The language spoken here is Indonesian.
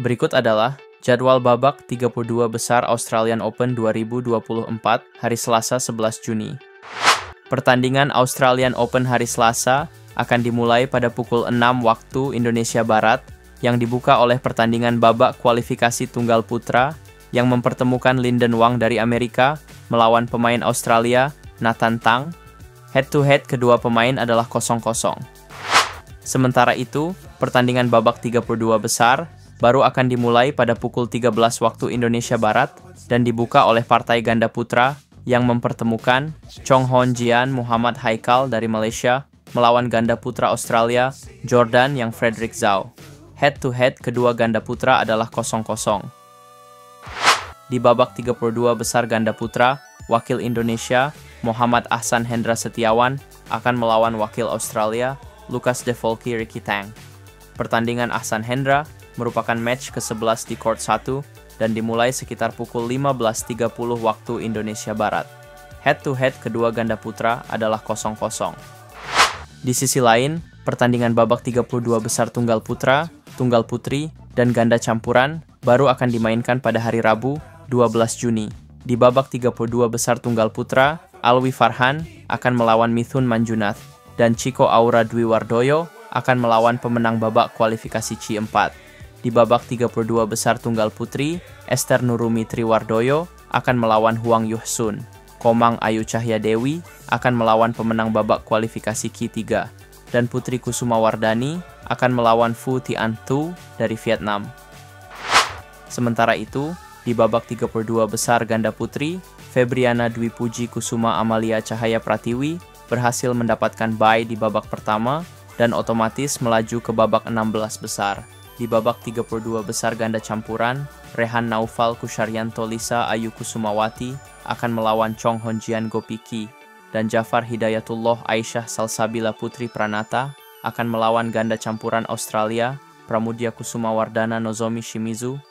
Berikut adalah jadwal babak 32 besar Australian Open 2024 hari Selasa 11 Juni. Pertandingan Australian Open hari Selasa akan dimulai pada pukul 6 waktu Indonesia Barat yang dibuka oleh pertandingan babak kualifikasi tunggal putra yang mempertemukan Linden Wang dari Amerika melawan pemain Australia Nathan Tang. Head-to-head kedua pemain adalah 0-0. Sementara itu, pertandingan babak 32 besar baru akan dimulai pada pukul 13 waktu Indonesia Barat dan dibuka oleh partai ganda putra yang mempertemukan Chong Hon Jian Muhammad Haikal dari Malaysia melawan ganda putra Australia Jordan yang Frederick Zhao. Head-to-head kedua ganda putra adalah 0-0. Di babak 32 besar ganda putra, wakil Indonesia Muhammad Ahsan Hendra Setiawan akan melawan wakil Australia, Lucas Ricky Tang. Pertandingan Ahsan Hendra merupakan match ke-11 di court 1 dan dimulai sekitar pukul 15.30 waktu Indonesia Barat. Head-to-head kedua ganda putra adalah 0-0. Di sisi lain, pertandingan babak 32 besar tunggal putra, tunggal putri, dan ganda campuran baru akan dimainkan pada hari Rabu, 12 Juni. Di babak 32 besar tunggal putra, Alwi Farhan akan melawan Mithun Manjunath dan Chico Aura Dwi Wardoyo akan melawan pemenang babak kualifikasi C4. Di babak 32 besar tunggal putri, Esther Nurumi Triwardoyo akan melawan Huang Yuhsun. Komang Ayu Cahya Dewi akan melawan pemenang babak kualifikasi Q3 dan Putri Kusuma Wardani akan melawan Fu Tian Tu dari Vietnam. Sementara itu, di babak 32 besar ganda putri, Febriana Dwi Puji Kusuma Amalia Cahaya Pratiwi berhasil mendapatkan bye di babak pertama dan otomatis melaju ke babak 16 besar. Di babak 32 besar ganda campuran, Rehan Naufal Kusharyanto Lisa Ayu Kusumawati akan melawan Chong Honjian Gopiki. Dan Jafar Hidayatullah Aisyah Salsabila Putri Pranata akan melawan ganda campuran Australia Pramudia Kusuma Wardana Nozomi Shimizu